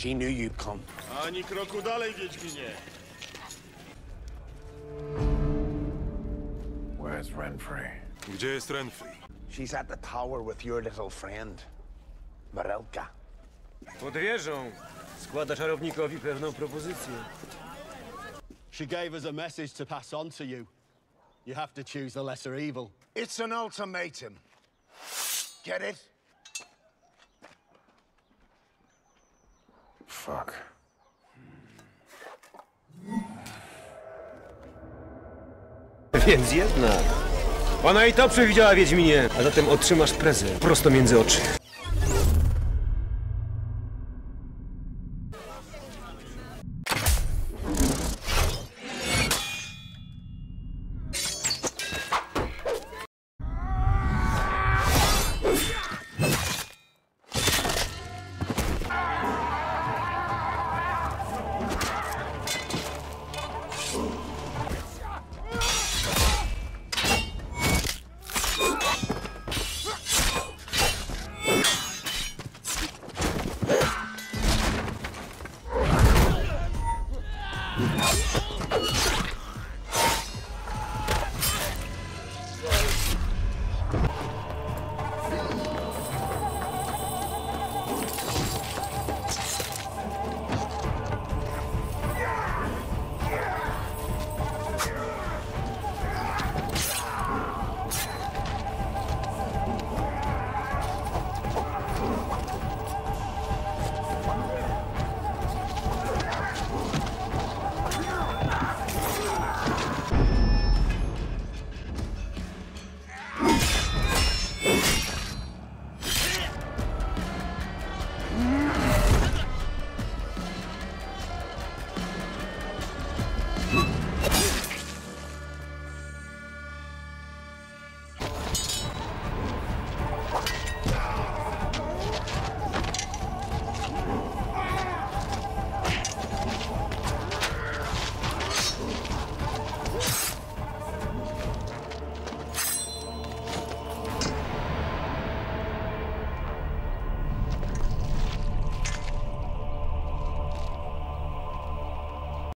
She knew you'd come. Ani kroku dalej, Wiedźminie. Where's Renfrey? Gdzie jest Renfrey? She's at the tower with your little friend, Varelka. Pod wieżą składa czarownikowi pewną propozycję. She gave us a message to pass on to you. You have to choose the lesser evil. It's an ultimatum. Get it? Fuck. Więc jednak. Ona i to przewidziała Wiedźminie, a zatem otrzymasz prezent prosto między oczy.